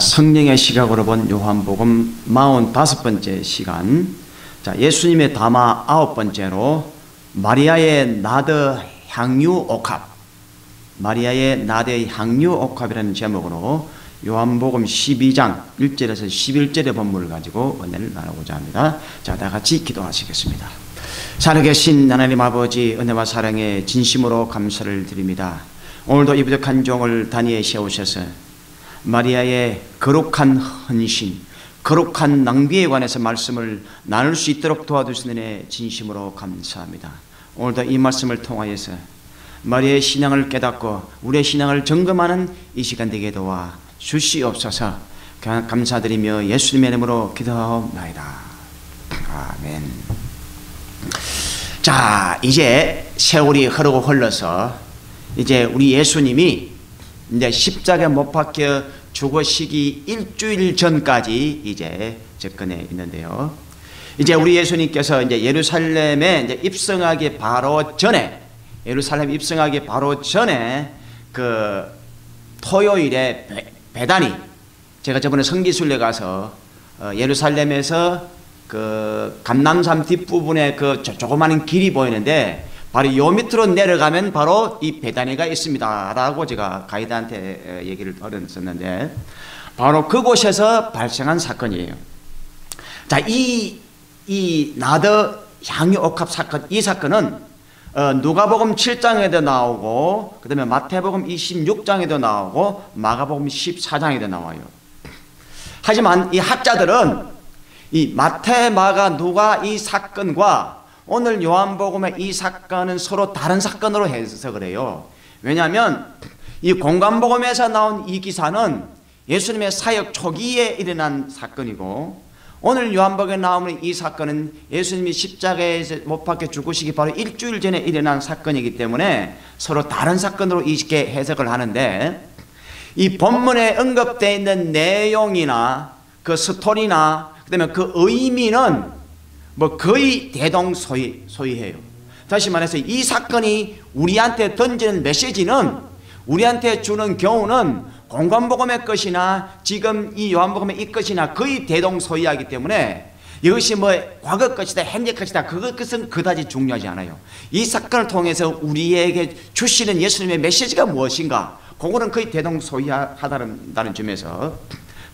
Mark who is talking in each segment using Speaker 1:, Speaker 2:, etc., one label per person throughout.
Speaker 1: 성령의 시각으로 본 요한복음 45번째 시간 자, 예수님의 담화 아홉 번째로 마리아의 나드 향유 옥합 마리아의 나드 향유 옥합이라는 제목으로 요한복음 12장 1절에서 11절의 본문을 가지고 은혜를 나누고자 합니다. 자, 다 같이 기도하시겠습니다. 살아계신 하나님 아버지 은혜와 사랑에 진심으로 감사를 드립니다. 오늘도 이 부족한 종을 단위에 세우셔서 마리아의 거룩한 헌신, 거룩한 낭비에 관해서 말씀을 나눌 수 있도록 도와주시는 애 진심으로 감사합니다. 오늘도 이 말씀을 통하여서 마리아의 신앙을 깨닫고 우리의 신앙을 점검하는 이 시간 되게 도와 주시옵소서 감사드리며 예수님의 이름으로 기도하옵나이다. 아멘. 자, 이제 세월이 흐르고 흘러서 이제 우리 예수님이 이제 십자가에 못 박혀 죽으시기 일주일 전까지 이제 접근해 있는데요. 이제 우리 예수님께서 이제 예루살렘에 이제 입성하기 바로 전에 예루살렘 입성하기 바로 전에 그 토요일에 배, 단이 제가 저번에 성기순례 가서 어 예루살렘에서 그 감남산 뒷부분에 그 조그마한 길이 보이는데 바로 요 밑으로 내려가면 바로 이 베다니가 있습니다. 라고 제가 가이드한테 얘기를 들었었는데 바로 그곳에서 발생한 사건이에요. 자, 이, 이 나더 향유 옥합 사건, 이 사건은 어, 누가복음 7장에도 나오고 그 다음에 마태복음 26장에도 나오고 마가복음 14장에도 나와요. 하지만 이 학자들은 이 마태, 마가, 누가 이 사건과 오늘 요한복음의 이 사건은 서로 다른 사건으로 해석을 해요. 왜냐하면 이 공간복음에서 나온 이 기사는 예수님의 사역 초기에 일어난 사건이고 오늘 요한복음에 나오는 이 사건은 예수님이 십자가에서 못 박혀 죽으시기 바로 일주일 전에 일어난 사건이기 때문에 서로 다른 사건으로 이렇게 해석을 하는데 이 본문에 언급되어 있는 내용이나 그 스토리나 그다음에 그 의미는 뭐 거의 대동소이해요. 다시 말해서 이 사건이 우리한테 던지는 메시지는 우리한테 주는 교훈은 공간복음의 것이나 지금 이 요한복음의 이 것이나 거의 대동소이하기 때문에 이것이 뭐 과거 것이다 현재 것이다 그것은 그다지 중요하지 않아요. 이 사건을 통해서 우리에게 주시는 예수님의 메시지가 무엇인가 그거는 거의 대동소이하다는 점에서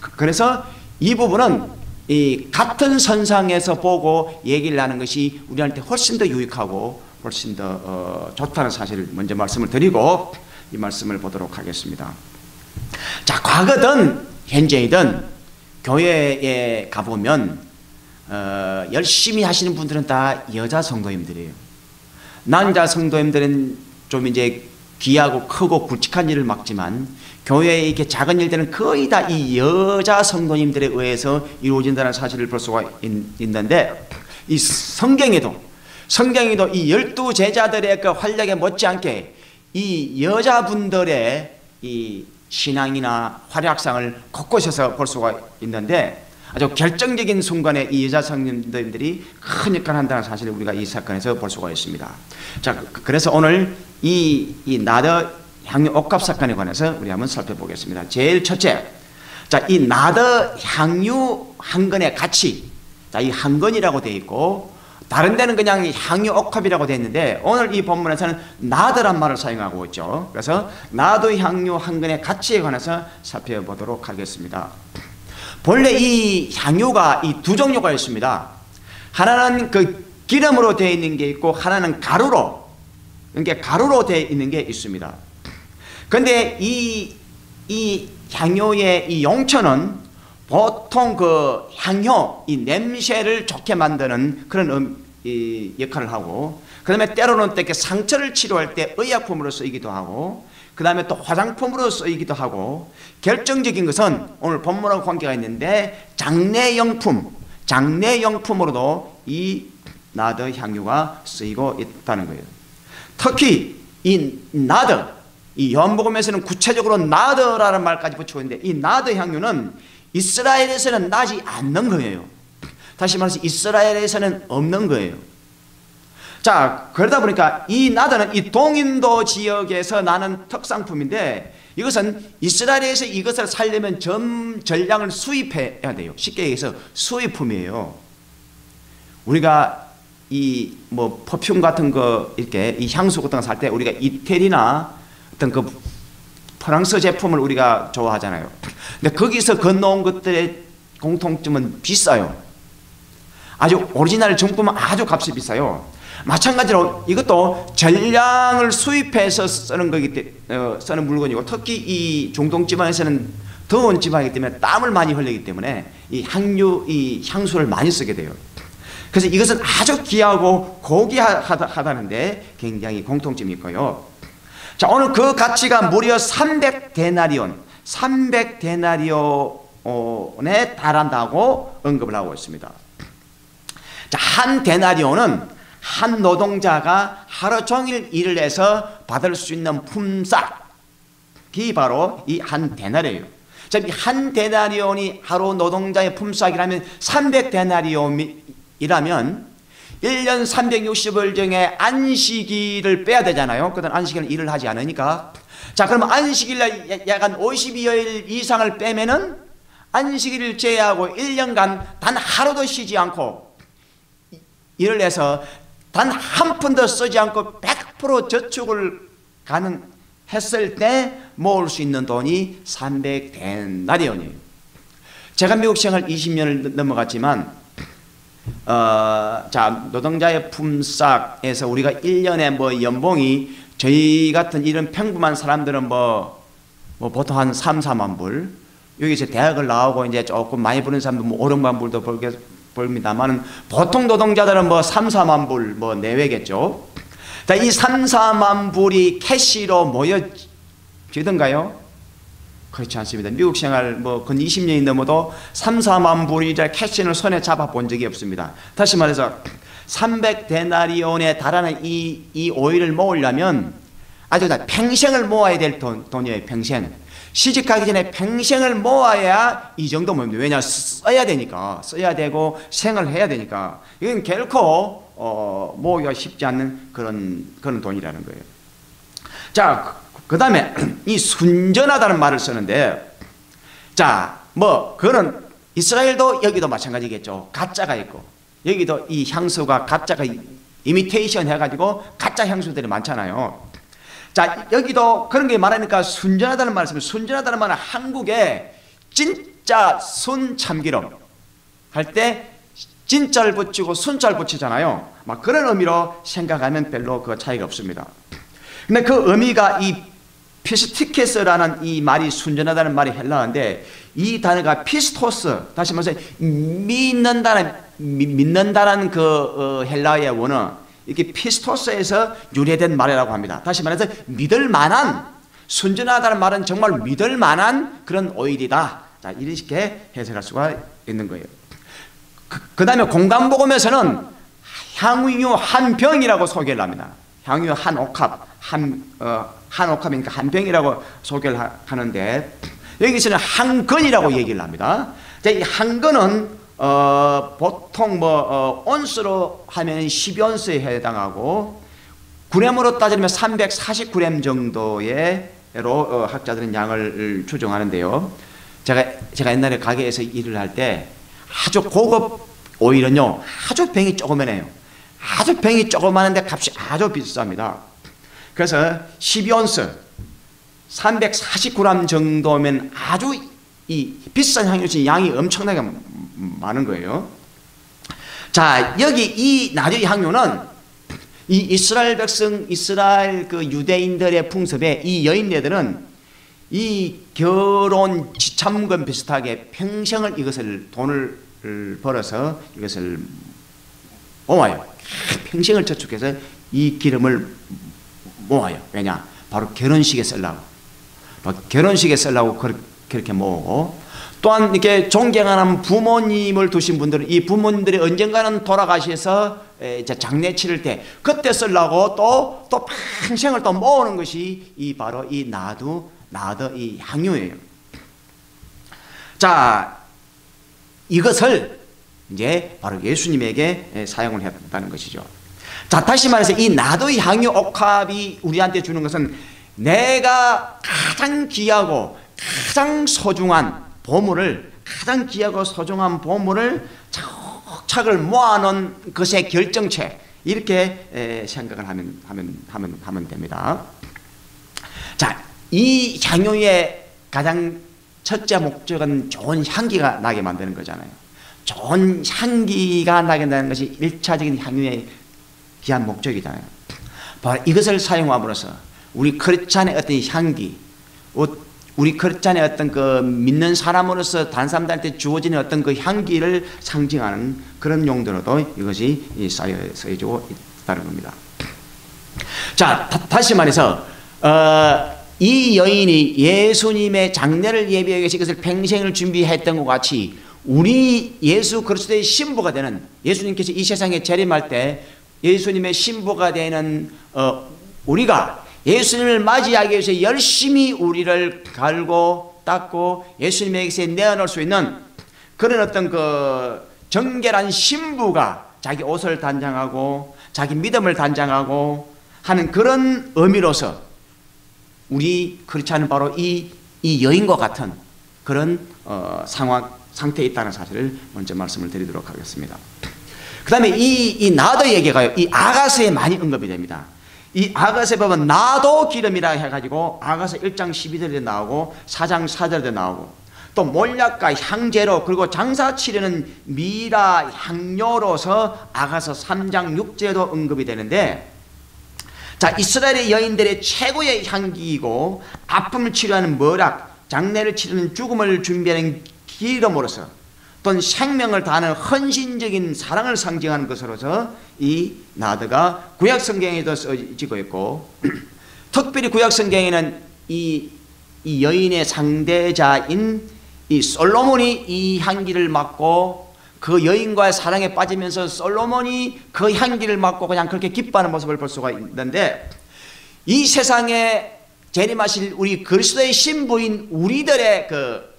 Speaker 1: 그래서 이 부분은 이 같은 선상에서 보고 얘기를 하는 것이 우리한테 훨씬 더 유익하고 훨씬 더 어, 좋다는 사실을 먼저 말씀을 드리고 이 말씀을 보도록 하겠습니다. 자, 과거든 현재이든 교회에 가보면 어, 열심히 하시는 분들은 다 여자 성도님들이에요. 남자 성도님들은 좀 이제 귀하고 크고 굵직한 일을 맡지만 교회에 이렇게 작은 일들은 거의 다 이 여자 성도님들에 의해서 이루어진다는 사실을 볼 수가 있, 는데 이 성경에도 성경에도 이 열두 제자들의 그 활약에 못지않게 이 여자분들의 이 신앙이나 활약상을 곳곳에서 볼 수가 있는데 아주 결정적인 순간에 이 여자 성도님들이 큰 역할을 한다는 사실을 우리가 이 사건에서 볼 수가 있습니다. 자, 그래서 오늘 이, 이 나더 향유 옥합 사건에 관해서 우리 한번 살펴보겠습니다. 제일 첫째, 자, 이 나더 향유 한 건의 가치. 자, 이 한 건이라고 되어 있고, 다른 데는 그냥 향유 옥합이라고 되어 있는데, 오늘 이 본문에서는 나더란 말을 사용하고 있죠. 그래서 나더 향유 한 건의 가치에 관해서 살펴보도록 하겠습니다. 본래 이 향유가 이 두 종류가 있습니다. 하나는 그 기름으로 되어 있는 게 있고, 하나는 가루로, 그러니까 가루로 되어 있는 게 있습니다. 근데 이, 이 향료의 이 용처는 보통 그 향효, 이 냄새를 좋게 만드는 그런 음, 이 역할을 하고, 그 다음에 때로는 이렇게 상처를 치료할 때 의약품으로 쓰이기도 하고, 그 다음에 또 화장품으로 쓰이기도 하고, 결정적인 것은 오늘 본문하고 관계가 있는데, 장례용품, 장례용품으로도 이 나드 향유가 쓰이고 있다는 거예요. 특히 이 나드, 이 요한복음에서는 구체적으로 나드라는 말까지 붙이고 있는데 이 나드 향유는 이스라엘에서는 나지 않는 거예요. 다시 말해서 이스라엘에서는 없는 거예요. 자, 그러다 보니까 이 나드는 이 동인도 지역에서 나는 특산품인데 이것은 이스라엘에서 이것을 살려면 전 전량을 수입해야 돼요. 쉽게 얘기해서 수입품이에요. 우리가 이 뭐 perfume 같은 거 이렇게 이 향수 같은 거 살 때 우리가 이태리나 어떤 그 프랑스 제품을 우리가 좋아하잖아요. 근데 거기서 건너온 것들의 공통점은 비싸요. 아주 오리지널 정품은 아주 값이 비싸요. 마찬가지로 이것도 전량을 수입해서 쓰는 거기 때 어, 쓰는 물건이고 특히 이 중동 지방에서는 더운 지방이기 때문에 땀을 많이 흘리기 때문에 이 향유 이 향수를 많이 쓰게 돼요. 그래서 이것은 아주 귀하고 고귀하다는데 굉장히 공통점이 있고요. 자, 오늘 그 가치가 무려 300데나리온, 300데나리온에 달한다고 언급을 하고 있습니다. 자, 한 데나리온은 한 노동자가 하루 종일 일을 해서 받을 수 있는 품삯이 바로 이 한 데나리온이에요. 자, 한 데나리온이 하루 노동자의 품삯이라면 300데나리온이라면 1년 360일 중에 안식일을 빼야 되잖아요. 그건 안식일 일을 하지 않으니까. 자, 그럼 안식일날 약간 52일 이상을 빼면은 안식일을 제외하고 1년간 단 하루도 쉬지 않고 일을 해서 단 한 푼도 쓰지 않고 100% 저축을 가능했을 때 모을 수 있는 돈이 300 데나리온이에요. 제가 미국 생활 20년을 넘어갔지만 어, 자, 노동자의 품삯에서 우리가 1년에 뭐 연봉이 저희 같은 이런 평범한 사람들은 뭐, 뭐 보통 한 3, 4만 불. 여기서 대학을 나오고 이제 조금 많이 버는 사람도 뭐 5, 6만 불도 벌게, 벌입니다만 보통 노동자들은 뭐 3, 4만 불 뭐 내외겠죠. 자, 이 3, 4만 불이 캐시로 모여지던가요? 그렇지 않습니다. 미국 생활 뭐근 20년이 넘어도 3, 4만 불이 캐시를 손에 잡아 본 적이 없습니다. 다시 말해서 300데나리온에 달하는 이, 이 오일을 모으려면 아주 다 평생을 모아야 될 돈, 돈이에요. 평생. 시집가기 전에 평생을 모아야 이 정도 모입니다. 왜냐 써야 되니까 써야 되고 생활해야 되니까 이건 결코 어, 모으기가 쉽지 않는 그런 그런 돈이라는 거예요. 자, 그 다음에 이 순전하다는 말을 쓰는데 자, 뭐 그거는 이스라엘도 여기도 마찬가지겠죠. 가짜가 있고 여기도 이 향수가 가짜가 이미테이션 해가지고 가짜 향수들이 많잖아요. 자, 여기도 그런 게 말하니까 순전하다는 쓰면 순전하다는 말은 한국에 진짜 순 참기름 할 때 진짜를 붙이고 순자를 붙이잖아요. 막 그런 의미로 생각하면 별로 그 차이가 없습니다. 근데 그 의미가 이 πιστικῆς라는 이 말이 순전하다는 말이 헬라어인데 이 단어가 πιστός 다시 말해서 믿는다는 믿는다는 그 어, 헬라어의 원어 이게 πιστός에서 유래된 말이라고 합니다. 다시 말해서 믿을 만한 순전하다는 말은 정말 믿을 만한 그런 오일이다. 자 이렇게 해석할 수가 있는 거예요. 그, 그 다음에 공관복음에서는 향유 한 병이라고 소개를 합니다. 향유 한 옥합 한 어, 한 옥합이니까 한 병이라고 소개를 하는데 여기서는 한 건이라고 얘기를 합니다. 이한 건은 어, 보통 뭐 어, 온수로 하면 10온스에 해당하고 그램으로 따지면 340g 정도의로 어, 학자들은 양을 추정하는데요. 제가 제가 옛날에 가게에서 일을 할 때 아주 고급 오일은요 아주 병이 조그만해요. 아주 병이 조그만한데 값이 아주 비쌉니다. 그래서 12온스 340g 정도면 아주 이 비싼 향유진 양이 엄청나게 많은 거예요. 자, 여기 이 나리 향유는 이 이스라엘 백성, 이스라엘 그 유대인들의 풍습에 이 여인네들은 이 결혼 지참금 비슷하게 평생을 이것을 돈을 벌어서 이것을 모아요. 평생을 저축해서 이 기름을 모아요. 왜냐? 바로 결혼식에 쓰려고. 결혼식에 쓰려고 그렇게 모으고 또한 이렇게 존경하는 부모님을 두신 분들은 이 부모님들이 언젠가는 돌아가셔서 이제 장례 치를 때 그때 쓰려고 또, 또 평생을 또 모으는 것이 이 바로 이 나도, 나도 이 향유예요. 자, 이것을 이제 바로 예수님에게 사용을 했다는 것이죠. 자, 다시 말해서 이 나도의 향유 옥합이 우리한테 주는 것은 내가 가장 귀하고 가장 소중한 보물을 가장 귀하고 소중한 보물을 차곡차곡 모아놓은 것의 결정체 이렇게 생각을 하면 하면 하면 하면 됩니다. 자, 이 향유의 가장 첫째 목적은 좋은 향기가 나게 만드는 거잖아요. 좋은 향기가 나게 되는 것이 일차적인 향유의 귀한 목적이잖아요. 바로 이것을 사용함으로써 우리 크리스찬의 어떤 향기, 우리 크리스찬의 어떤 그 믿는 사람으로서 단 사람들한테 주어지는 어떤 그 향기를 상징하는 그런 용도로도 이것이 쌓여 쓰여지고 있다는 겁니다. 자, 다, 시 말해서 어, 이 여인이 예수님의 장례를 예비하기 위해서 이것을 평생을 준비했던 것 같이 우리 예수 그리스도의 신부가 되는 예수님께서 이 세상에 재림할 때 예수님의 신부가 되는 어, 우리가 예수님을 맞이하기 위해서 열심히 우리를 갈고 닦고 예수님에게 내어놓을 수 있는 그런 어떤 그 정결한 신부가 자기 옷을 단장하고 자기 믿음을 단장하고 하는 그런 의미로서 우리 그렇지 않은 바로 이, 이 여인과 같은 그런 어, 상황 상태에 있다는 사실을 먼저 말씀을 드리도록 하겠습니다. 그 다음에 이, 이 나도 얘기가요. 이 아가서에 많이 언급이 됩니다. 이 아가서에 보면 나도 기름이라 해가지고 아가서 1장 12절에 나오고 4장 4절에 나오고 또 몰약과 향제로 그리고 장사 치르는 미라 향료로서 아가서 3장 6절에도 언급이 되는데 자 이스라엘의 여인들의 최고의 향기이고 아픔을 치료하는 머락 장례를 치르는 죽음을 준비하는 기름으로서 또는 생명을 다하는 헌신적인 사랑을 상징하는 것으로서 이 나드가 구약 성경에도 써지고 있고 특별히 구약 성경에는 이, 이 여인의 상대자인 이 솔로몬이 이 향기를 맡고 그 여인과의 사랑에 빠지면서 솔로몬이 그 향기를 맡고 그냥 그렇게 기뻐하는 모습을 볼 수가 있는데 이 세상에 재림하실 우리 그리스도의 신부인 우리들의 그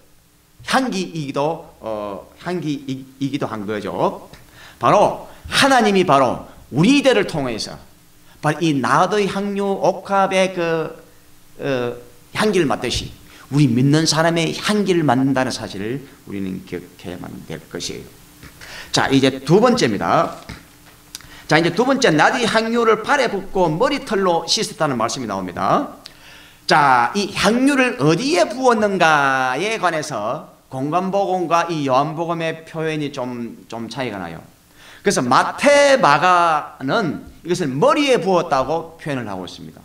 Speaker 1: 향기이기도 어, 향기이기도 한 거죠. 바로 하나님이 바로 우리들을 통해서 바로 이 나의 향유 옥합의 그 어, 향기를 맡듯이 우리 믿는 사람의 향기를 맡는다는 사실을 우리는 기억해야만 될 것이에요. 자, 이제 두 번째입니다. 자, 이제 두 번째 나의 향유를 발에 붓고 머리털로 씻었다는 말씀이 나옵니다. 자, 이 향유를 어디에 부었는가에 관해서 공간복음과 이 요한복음의 표현이 좀, 좀 차이가 나요. 그래서 마태, 마가는 이것을 머리에 부었다고 표현을 하고 있습니다.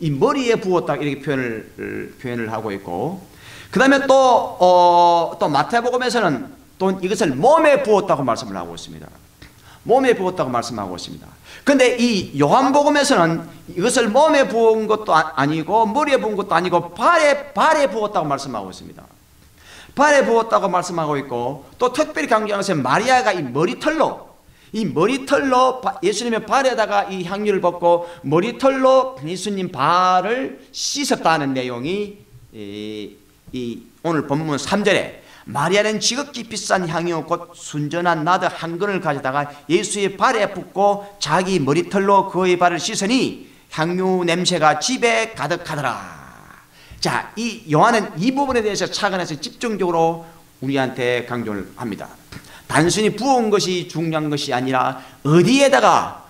Speaker 1: 이 머리에 부었다 이렇게 표현을, 표현을 하고 있고, 그 다음에 또, 어, 또 마태복음에서는 또 이것을 몸에 부었다고 말씀을 하고 있습니다. 몸에 부었다고 말씀하고 있습니다. 근데 이 요한복음에서는 이것을 몸에 부은 것도 아, 아니고 머리에 부은 것도 아니고 발에 발에 부었다고 말씀하고 있습니다. 발에 부었다고 말씀하고 있고 또 특별히 강조하면서 마리아가 이 머리털로 이 머리털로 예수님의 발에다가 이 향유를 붓고 머리털로 예수님 발을 씻었다는 내용이 이, 이 오늘 본문 3절에 마리아는 지극히 비싼 향유 곧 순전한 나드 한 근을 가져다가 예수의 발에 붓고 자기 머리털로 그의 발을 씻으니 향유 냄새가 집에 가득하더라. 자, 이 요한은 이 부분에 대해서 차근해서 집중적으로 우리한테 강조를 합니다. 단순히 부은 것이 중요한 것이 아니라 어디에다가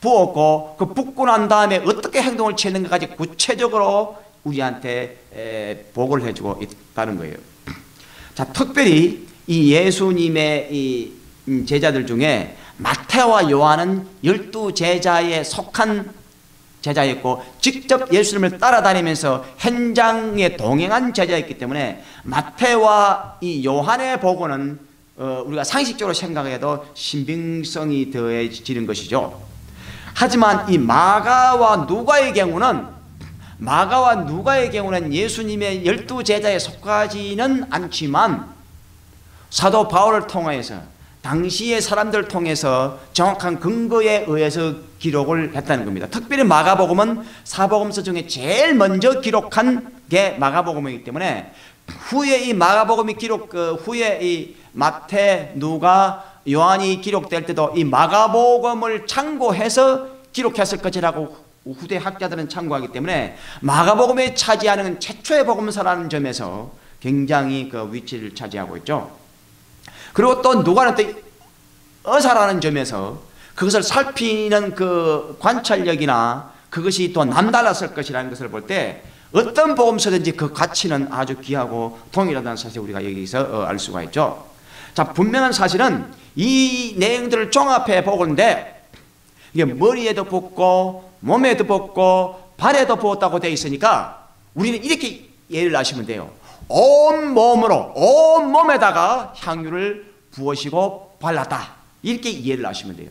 Speaker 1: 부었고 그 붓고 난 다음에 어떻게 행동을 취했는가까지 구체적으로 우리한테 보고를 해주고 있다는 거예요. 자, 특별히 이 예수님의 이 제자들 중에 마태와 요한은 열두 제자에 속한 제자였고 직접 예수님을 따라다니면서 현장에 동행한 제자였기 때문에 마태와 이 요한의 보고는 어, 우리가 상식적으로 생각해도 신빙성이 더해지는 것이죠. 하지만 이 마가와 누가의 경우는 마가와 누가의 경우는 예수님의 열두 제자에 속하지는 않지만 사도 바울을 통해서 당시의 사람들을 통해서 정확한 근거에 의해서 기록을 했다는 겁니다. 특별히 마가복음은 사복음서 중에 제일 먼저 기록한 게 마가복음이기 때문에 후에 이 마가복음이 기록 그 후에 이 마태, 누가, 요한이 기록될 때도 이 마가복음을 참고해서 기록했을 것이라고 후대 학자들은 참고하기 때문에 마가복음에 차지하는 최초의 복음서라는 점에서 굉장히 그 위치를 차지하고 있죠. 그리고 또 누가는 또 의사라는 점에서 그것을 살피는 그 관찰력이나 그것이 또 남달랐을 것이라는 것을 볼 때 어떤 복음서든지 그 가치는 아주 귀하고 동일하다는 사실 우리가 여기서 어, 알 수가 있죠. 자, 분명한 사실은 이 내용들을 종합해 보건데 이게 머리에도 붙고 몸에도 붙고 발에도 부었다고 되어 있으니까 우리는 이렇게 예를 하시면 돼요. 온 몸으로 온 몸에다가 향유를 부으시고 발랐다. 이렇게 이해를 하시면 돼요.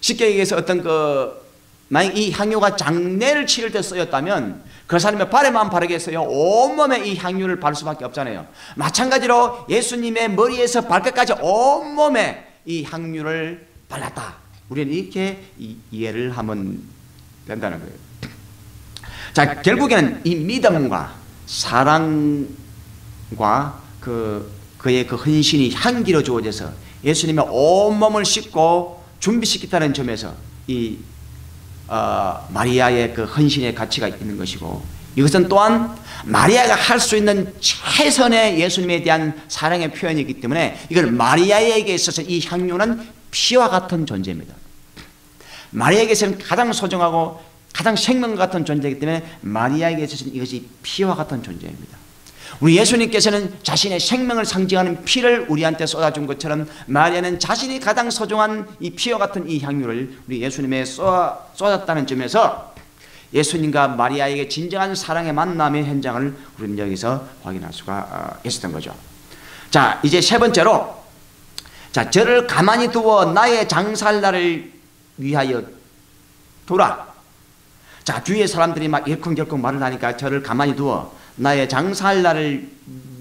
Speaker 1: 쉽게 얘기해서 어떤 그 만약 이 향유가 장례를 치를 때 쓰였다면 그 사람의 발에만 바르겠어요? 온몸에 이 향유를 바를 수밖에 없잖아요. 마찬가지로 예수님의 머리에서 발끝까지 온몸에 이 향유를 발랐다. 우리는 이렇게 이해를 하면 된다는 거예요. 자, 결국에는 이 믿음과 사랑과 그 그의 그 헌신이 향기로 주어져서 예수님의 온몸을 씻고 준비시켰다는 점에서 이 어, 마리아의 그 헌신의 가치가 있는 것이고 이것은 또한 마리아가 할 수 있는 최선의 예수님에 대한 사랑의 표현이기 때문에 이걸 마리아에게 있어서 이 향유는 피와 같은 존재입니다. 마리아에게서는 가장 소중하고 가장 생명 같은 존재이기 때문에 마리아에게 있어서는 이것이 피와 같은 존재입니다. 우리 예수님께서는 자신의 생명을 상징하는 피를 우리한테 쏟아준 것처럼 마리아는 자신이 가장 소중한 이 피와 같은 이 향유를 우리 예수님에 쏟아, 쏟았다는 점에서 예수님과 마리아에게 진정한 사랑의 만남의 현장을 우리는 여기서 확인할 수가 어, 있었던 거죠. 자, 이제 세 번째로 자, 저를 가만히 두어 나의 장살날을 위하여 돌아. 자, 주위의 사람들이 막 일쿵결쿵 말을 하니까 저를 가만히 두어 나의 장사할 날을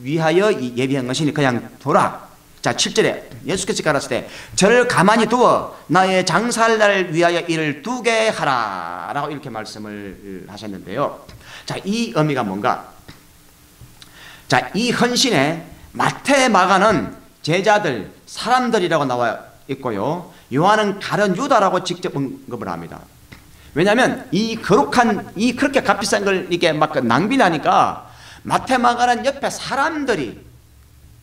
Speaker 1: 위하여 예비한 것이니 그냥 돌아. 자, 7절에 예수께서 가라사 때 저를 가만히 두어 나의 장사할 날을 위하여 이를 두게 하라. 라고 이렇게 말씀을 하셨는데요. 자, 이 의미가 뭔가? 자, 이 헌신에 마태 마가는 제자들, 사람들이라고 나와 있고요. 요한은 가련 유다라고 직접 언급을 합니다. 왜냐하면 이 거룩한 이 그렇게 값비싼 걸 이게 막 낭비나니까 마테마가는 옆에 사람들이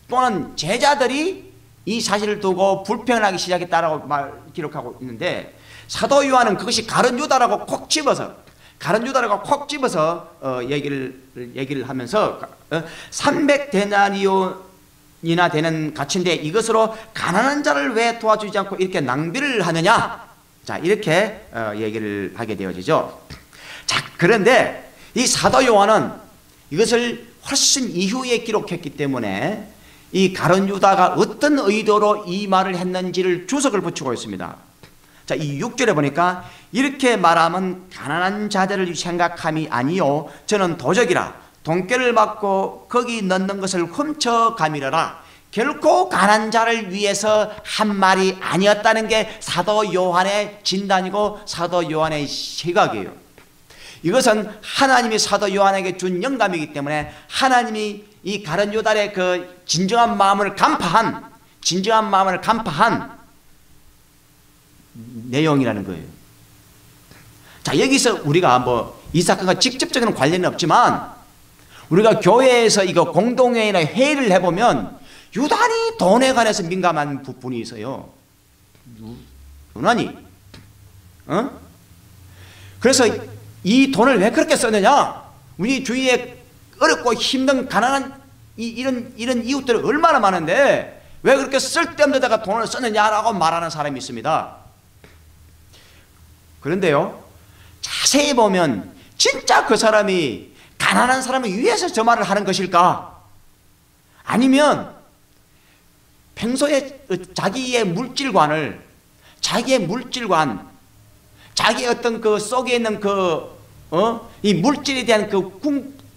Speaker 1: 또는 제자들이 이 사실을 두고 불평하기 시작했다라고 말 기록하고 있는데 사도 요한은 그것이 가른 유다라고 콕 집어서 가른 유다라고 콕 집어서 어, 얘기를 얘기를 하면서 어, 300데나리온이나 되는 가치인데 이것으로 가난한 자를 왜 도와주지 않고 이렇게 낭비를 하느냐? 자, 이렇게 어, 얘기를 하게 되어지죠. 자, 그런데 이 사도 요한은 이것을 훨씬 이후에 기록했기 때문에 이 가론 유다가 어떤 의도로 이 말을 했는지를 주석을 붙이고 있습니다. 자, 이 6절에 보니까 이렇게 말하면 가난한 자들을 생각함이 아니요 저는 도적이라 돈깨를 받고 거기 넣는 것을 훔쳐 가미려라 결코 가난 자를 위해서 한 말이 아니었다는 게 사도 요한의 진단이고 사도 요한의 시각이에요. 이것은 하나님이 사도 요한에게 준 영감이기 때문에 하나님이 이 가른 요달의 그 진정한 마음을 간파한 진정한 마음을 간파한 내용이라는 거예요. 자, 여기서 우리가 뭐 이 사건과 직접적인 관련은 없지만 우리가 교회에서 이거 공동회의나 회의를 해보면 유단히 돈에 관해서 민감한 부분이 있어요. 유난히. 어? 그래서 이 돈을 왜 그렇게 썼느냐? 우리 주위에 어렵고 힘든 가난한 이, 이런 이런 이웃들이 얼마나 많은데 왜 그렇게 쓸데없는 데가 돈을 썼느냐라고 말하는 사람이 있습니다. 그런데요, 자세히 보면 진짜 그 사람이 가난한 사람을 위해서 저 말을 하는 것일까? 아니면 평소에 자기의 물질관을 자기의 물질관 자기 어떤 그 속에 있는 그, 어? 이 물질에 대한 그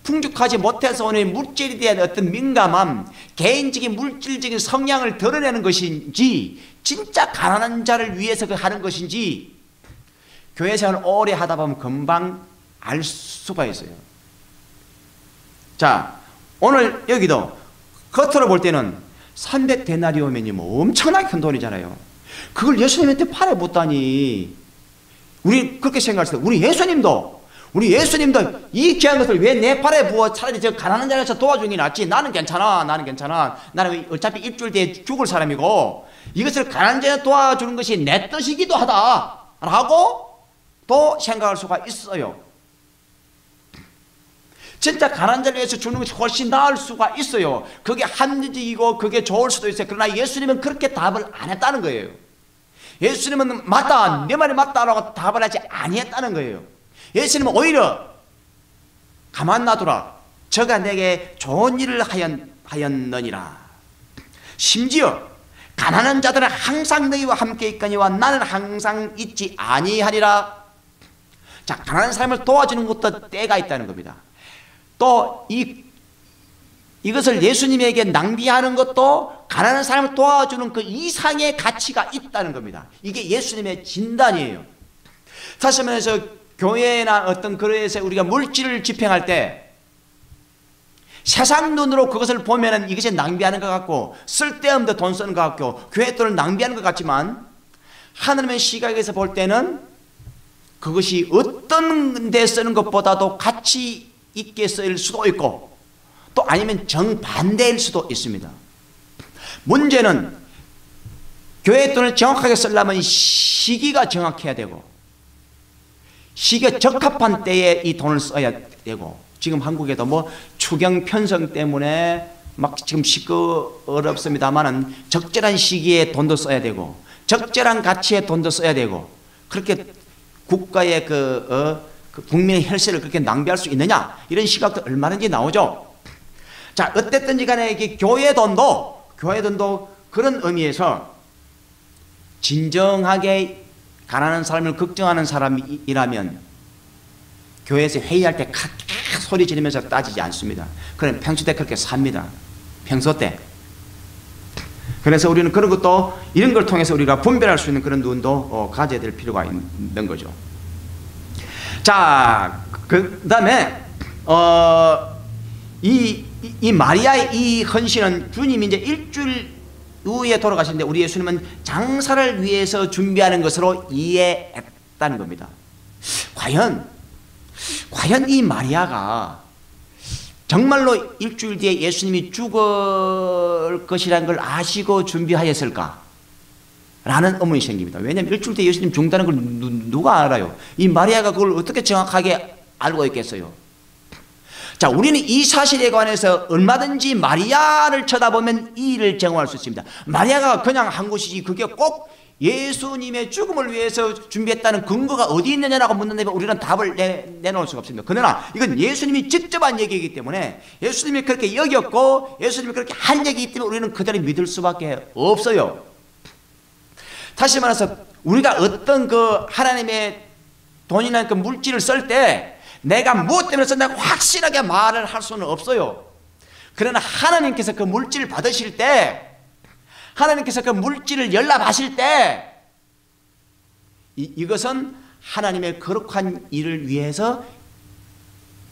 Speaker 1: 풍족하지 못해서 오는 물질에 대한 어떤 민감함, 개인적인 물질적인 성향을 드러내는 것인지, 진짜 가난한 자를 위해서 그 하는 것인지, 교회 생활 오래 하다 보면 금방 알 수가 있어요. 자, 오늘 여기도 겉으로 볼 때는 300 데나리오면이 뭐 엄청나게 큰 돈이잖아요. 그걸 예수님한테 팔아봤다니 우리 그렇게 생각했어요. 우리 예수님도 우리 예수님도 이 귀한 것을 왜 내 팔에 부어 차라리 저 가난한 자에서 도와주는 게 낫지 나는 괜찮아 나는 괜찮아 나는 어차피 일주일 뒤에 죽을 사람이고 이것을 가난한 자에 도와주는 것이 내 뜻이기도 하다 라고 또 생각할 수가 있어요 진짜 가난한 자를 위해서 주는 것이 훨씬 나을 수가 있어요 그게 합리적이고 그게 좋을 수도 있어요 그러나 예수님은 그렇게 답을 안 했다는 거예요 예수님은 맞다 내 말이 맞다라고 답을 하지 아니했다는 거예요 예수님은 오히려 가만 놔두라. 저가 내게 좋은 일을 하였, 하였느니라. 심지어 가난한 자들은 항상 너희와 함께 있거니와 나는 항상 있지 아니하리라. 자, 가난한 사람을 도와주는 것도 때가 있다는 겁니다. 또 이 이것을 예수님에게 낭비하는 것도 가난한 사람을 도와주는 그 이상의 가치가 있다는 겁니다. 이게 예수님의 진단이에요. 다시 말해서 교회나 어떤 그릇에서 우리가 물질을 집행할 때 세상 눈으로 그것을 보면 이것이 낭비하는 것 같고 쓸데없는 돈 쓰는 것 같고 교회 돈을 낭비하는 것 같지만 하나님의 시각에서 볼 때는 그것이 어떤 데 쓰는 것보다도 가치 있게 쓰일 수도 있고 또 아니면 정반대일 수도 있습니다. 문제는 교회 돈을 정확하게 쓰려면 시기가 정확해야 되고 시기에 적합한 때에 이 돈을 써야 되고 지금 한국에도 뭐 추경 편성 때문에 막 지금 시끄럽습니다만은 적절한 시기에 돈도 써야 되고 적절한 가치에 돈도 써야 되고 그렇게 국가의 그, 어, 그 국민의 혈세를 그렇게 낭비할 수 있느냐 이런 시각도 얼마든지 나오죠. 자 어쨌든지 간에 이게 교회 돈도 교회 돈도 그런 의미에서 진정하게 가난한 사람을 걱정하는 사람이라면 교회에서 회의할 때 소리 지르면서 따지지 않습니다. 그럼 평소 때 그렇게 삽니다. 평소 때. 그래서 우리는 그런 것도 이런 걸 통해서 우리가 분별할 수 있는 그런 눈도 어, 가져야 될 필요가 있는 거죠. 자, 그 다음에, 어, 이, 이 마리아의 이 헌신은 주님이 이제 일주일 후에 돌아가시는데 우리 예수님은 장사를 위해서 준비하는 것으로 이해했다는 겁니다. 과연 과연 이 마리아가 정말로 일주일 뒤에 예수님이 죽을 것이라는 걸 아시고 준비하였을까? 라는 의문이 생깁니다. 왜냐하면 일주일 뒤에 예수님 죽는다는 걸 누, 가 알아요? 이 마리아가 그걸 어떻게 정확하게 알고 있겠어요? 자, 우리는 이 사실에 관해서 얼마든지 마리아를 쳐다보면 이 일을 제공할 수 있습니다. 마리아가 그냥 한 것이지 그게 꼭 예수님의 죽음을 위해서 준비했다는 근거가 어디 있느냐라고 묻는다면 우리는 답을 내, 내놓을 수가 없습니다. 그러나 이건 예수님이 직접 한 얘기이기 때문에 예수님이 그렇게 여겼고 예수님이 그렇게 한 얘기이기 때문에 우리는 그대로 믿을 수밖에 없어요. 다시 말해서 우리가 어떤 그 하나님의 돈이나 그 물질을 쓸 때 내가 무엇 때문에 쓴다고 확실하게 말을 할 수는 없어요. 그러나 하나님께서 그 물질을 받으실 때, 하나님께서 그 물질을 연락하실 때, 이, 이것은 하나님의 거룩한 일을 위해서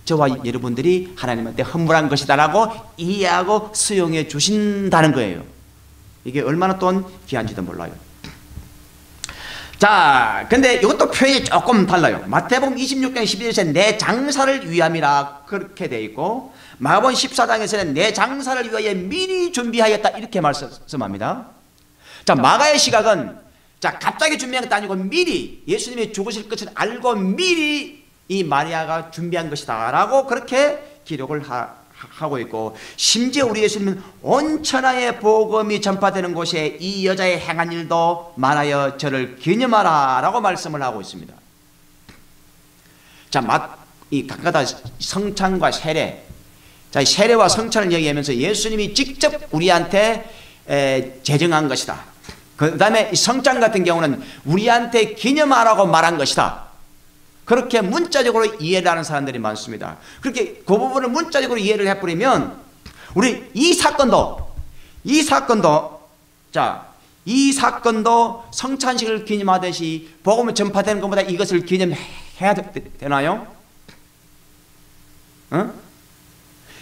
Speaker 1: 저와 여러분들이 하나님한테 헌물한 것이다라고 이해하고 수용해 주신다는 거예요. 이게 얼마나 또 귀한지도 몰라요. 자, 근데 이것도 표현이 조금 달라요. 마태복음 26장 11절에 내 장사를 위함이라 그렇게 돼 있고 마가복음 14장에서는 내 장사를 위하여 미리 준비하였다 이렇게 말씀합니다. 자, 마가의 시각은 자, 갑자기 준비한 것도 아니고 미리 예수님이 죽으실 것을 알고 미리 이 마리아가 준비한 것이다라고 그렇게 기록을 하, 하고 있고 심지어 우리 예수님은 온 천하의 복음이 전파되는 곳에 이 여자의 행한 일도 많아요 저를 기념하라 라고 말씀을 하고 있습니다. 자, 이 각각 성찬과 세례. 자, 세례와 성찬을 얘기하면서 예수님이 직접 우리한테 에, 제정한 것이다. 그 다음에 성찬 같은 경우는 우리한테 기념하라고 말한 것이다 그렇게 문자적으로 이해를 하는 사람들이 많습니다. 그렇게 그 부분을 문자적으로 이해를 해버리면 우리 이 사건도 이 사건도 자, 이 사건도 성찬식을 기념하듯이 복음을 전파되는 것보다 이것을 기념해야 되, 나요 어?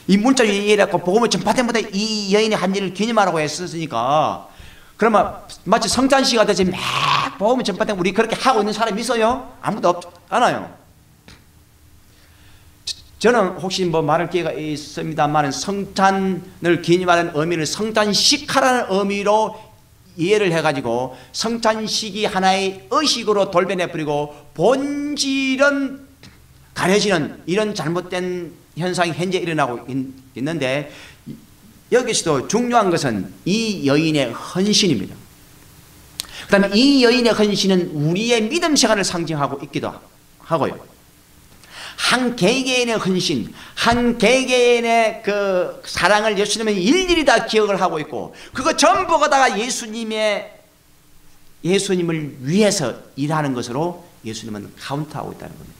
Speaker 1: 이 문자를 이해해갖고 복음을 전파된 것보다 이 여인이 한 일을 기념하라고 했으니까 그러면 마치 성찬식 하듯이 막 복음 전파된 우리 그렇게 하고 있는 사람이 있어요? 아무도 없, 않아요. 저는 혹시 뭐 말할 기회가 있습니다만 성찬을 기념하는 의미를 성찬식하라는 의미로 이해를 해가지고 성찬식이 하나의 의식으로 돌변해버리고 본질은 가려지는 이런 잘못된 현상이 현재 일어나고 있, 는데 여기서도 중요한 것은 이 여인의 헌신입니다. 그 다음에 이 여인의 헌신은 우리의 믿음 생활을 상징하고 있기도 하고요. 한 개개인의 헌신, 한 개개인의 그 사랑을 예수님은 일일이 다 기억을 하고 있고 그거 전부가 다 예수님의 예수님을 위해서 일하는 것으로 예수님은 카운트하고 있다는 겁니다.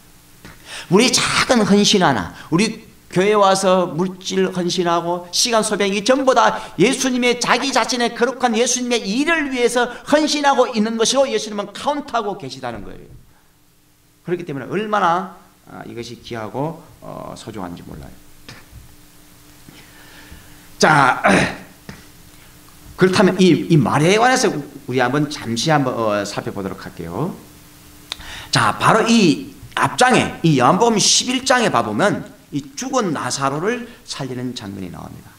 Speaker 1: 우리 작은 헌신 하나, 우리 교회 와서 물질 헌신하고 시간 소비이 전부 다 예수님의 자기 자신의 거룩한 예수님의 일을 위해서 헌신하고 있는 것으로 예수님은 카운트하고 계시다는 거예요. 그렇기 때문에 얼마나 아, 이것이 귀하고 어, 소중한지 몰라요. 자, 그렇다면 이, 이 말에 관해서 우리 한번 잠시 한번 어, 살펴보도록 할게요. 자, 바로 이 앞장에 이 요한복음 11장에 봐보면 이 죽은 나사로를 살리는 장면이 나옵니다.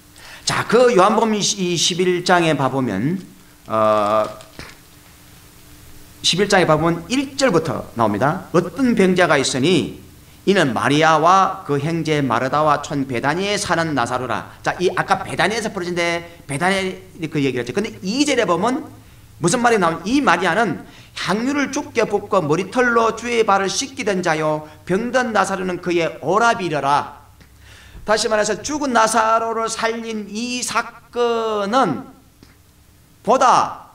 Speaker 1: 자, 그 요한복음 11장에 봐보면 어, 11장에 봐보면 1절부터 나옵니다. 어떤 병자가 있으니 이는 마리아와 그 형제 마르다와 촌 베다니에 사는 나사로라. 자, 이 아까 베다니에서 벌어진데 베다니 그 얘기를 했죠. 근데 2절에 보면 무슨 말이 나오면 이 마리아는 향유를 죽게 붓고 머리털로 주의 발을 씻기던 자요 병든 나사로는 그의 오라비려라. 다시 말해서 죽은 나사로를 살린 이 사건은 보다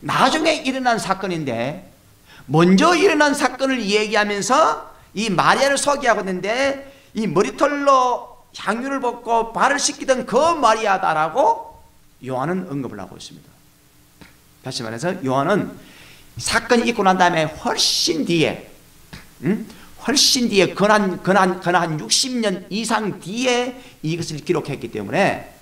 Speaker 1: 나중에 일어난 사건인데 먼저 일어난 사건을 얘기하면서 이 마리아를 소개하고 있는데 이 머리털로 향유를 벗고 발을 씻기던 그 마리아다라고 요한은 언급을 하고 있습니다. 다시 말해서 요한은 사건이 있고 난 다음에 훨씬 뒤에 음? 훨씬 뒤에 근한 근한 근한 60년 이상 뒤에 이것을 기록했기 때문에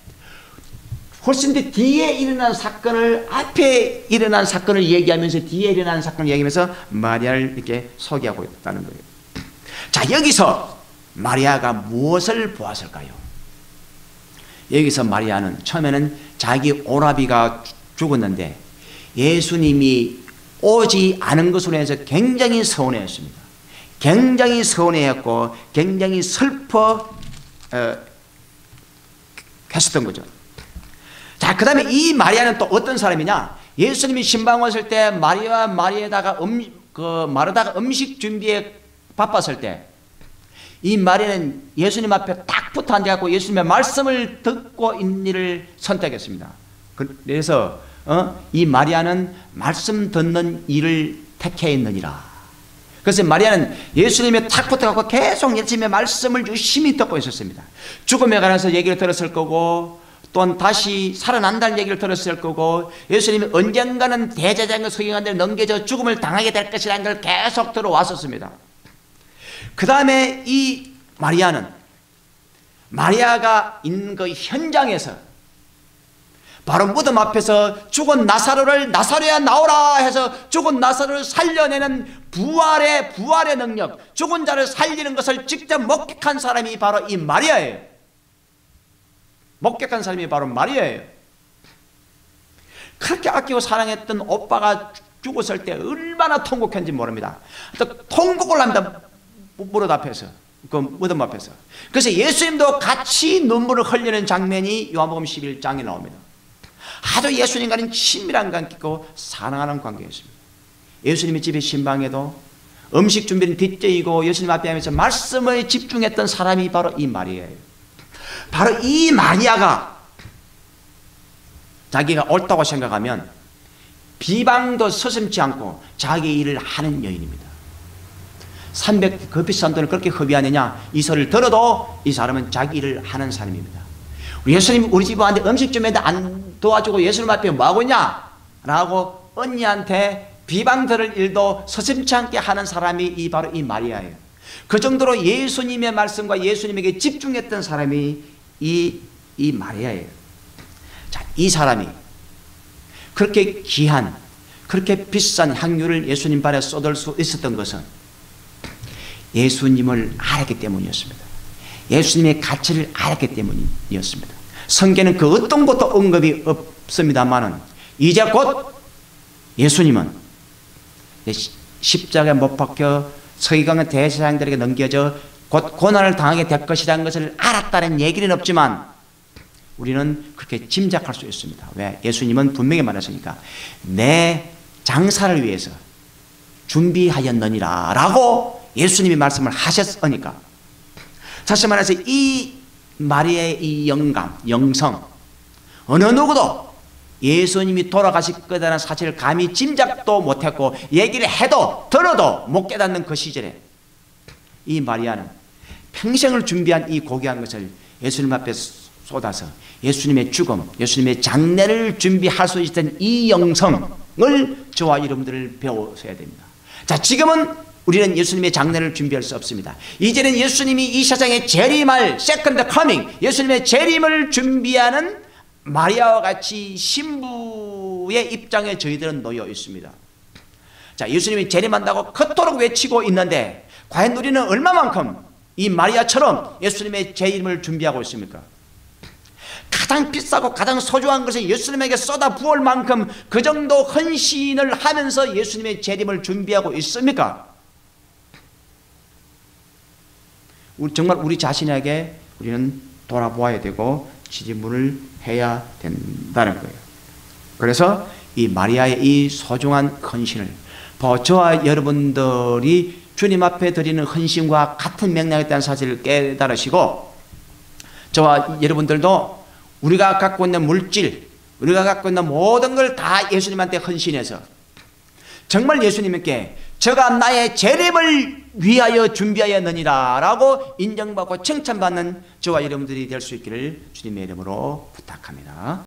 Speaker 1: 훨씬 더 뒤에 일어난 사건을 앞에 일어난 사건을 얘기하면서 뒤에 일어난 사건을 얘기하면서 마리아를 이렇게 소개하고 있다는 거예요. 자, 여기서 마리아가 무엇을 보았을까요? 여기서 마리아는 처음에는 자기 오라비가 죽었는데 예수님이 오지 않은 것으로 해서 굉장히 서운해했습니다. 굉장히 서운해했고 굉장히 슬퍼 어, 했었던 거죠. 자, 그 다음에 이 마리아는 또 어떤 사람이냐? 예수님이 신방 왔을 때 마리아 마리에다가 음, 그 마르다가 음식 준비에 바빴을 때 이 마리는 예수님 앞에 딱 붙어 앉아갖고 예수님의 말씀을 듣고 있는 일을 선택했습니다. 그래서 어? 이 마리아는 말씀 듣는 일을 택해 있느니라. 그래서 마리아는 예수님의 탁 붙어갖고 계속 예수님의 말씀을 유심히 듣고 있었습니다. 죽음에 관해서 얘기를 들었을 거고 또한 다시 살아난다는 얘기를 들었을 거고 예수님이 언젠가는 대제장의 서경한테 넘겨져 죽음을 당하게 될 것이라는 걸 계속 들어왔었습니다. 그 다음에 이 마리아는 마리아가 있는 그 현장에서 바로 무덤 앞에서 죽은 나사로를 나사로야 나오라 해서 죽은 나사로를 살려내는 부활의 부활의 능력, 죽은 자를 살리는 것을 직접 목격한 사람이 바로 이 마리아예요. 목격한 사람이 바로 마리아예요. 그렇게 아끼고 사랑했던 오빠가 죽었을 때 얼마나 통곡했는지 모릅니다. 통곡을 합니다. 무릎 앞에서 그 무덤 앞에서 그래서 예수님도 같이 눈물을 흘리는 장면이 요한복음 11장에 나옵니다 아주 예수님과는 친밀한 관계 있고 사랑하는 관계였습니다. 예수님이 집에 신방에도 음식 준비는 뒷재이고 예수님 앞에 하면서 말씀에 집중했던 사람이 바로 이 마리아예요. 바로 이 마리아가 자기가 옳다고 생각하면 비방도 서슴지 않고 자기 일을 하는 여인입니다. 300, 그 비싼 돈을 그렇게 허비하느냐? 이 소리를 들어도 이 사람은 자기 일을 하는 사람입니다. 예수님 우리 집 왔는데 음식 좀 해도 안 도와주고 예수님 앞에 뭐하고 있냐 라고 언니한테 비방 들을 일도 서슴치 않게 하는 사람이 이 바로 이 마리아예요 그 정도로 예수님의 말씀과 예수님에게 집중했던 사람이 이, 이 마리아예요 자, 이 사람이 그렇게 귀한 그렇게 비싼 향유를 예수님 발에 쏟을 수 있었던 것은 예수님을 알았기 때문이었습니다. 예수님의 가치를 알았기 때문이었습니다. 성경에는 그 어떤 것도 언급이 없습니다만은 이제 곧 예수님은 십자가에 못 박혀 서기관의 대제사장들에게 넘겨져 곧 고난을 당하게 될 것이라는 것을 알았다는 얘기는 없지만 우리는 그렇게 짐작할 수 있습니다. 왜? 예수님은 분명히 말하시니까 내 장사를 위해서 준비하였느니라 라고 예수님이 말씀을 하셨으니까 다시 말해서 이 마리아의 이 영감, 영성 어느 누구도 예수님이 돌아가실 거라는 사실을 감히 짐작도 못했고 얘기를 해도 들어도 못 깨닫는 그 시절에 이 마리아는 평생을 준비한 이 고귀한 것을 예수님 앞에 쏟아서 예수님의 죽음, 예수님의 장례를 준비할 수 있던 이 영성을 저와 여러분들을 배우셔야 됩니다. 자, 지금은 우리는 예수님의 장례를 준비할 수 없습니다. 이제는 예수님이 이 세상에 재림할 second coming, 예수님의 재림을 준비하는 마리아와 같이 신부의 입장에 저희들은 놓여 있습니다. 자, 예수님이 재림한다고 그토록 외치고 있는데 과연 우리는 얼마만큼 이 마리아처럼 예수님의 재림을 준비하고 있습니까? 가장 비싸고 가장 소중한 것을 예수님에게 쏟아 부을 만큼 그 정도 헌신을 하면서 예수님의 재림을 준비하고 있습니까? 정말 우리 자신에게 우리는 돌아보아야 되고 질문을 해야 된다는 거예요. 그래서 이 마리아의 이 소중한 헌신을 저와 여러분들이 주님 앞에 드리는 헌신과 같은 맥락에 대한 사실을 깨달으시고 저와 여러분들도 우리가 갖고 있는 물질, 우리가 갖고 있는 모든 걸 다 예수님한테 헌신해서 정말 예수님께 저가 나의 재림을 위하여 준비하였느니라 라고 인정받고 칭찬받는 저와 여러분들이 될 수 있기를 주님의 이름으로 부탁합니다.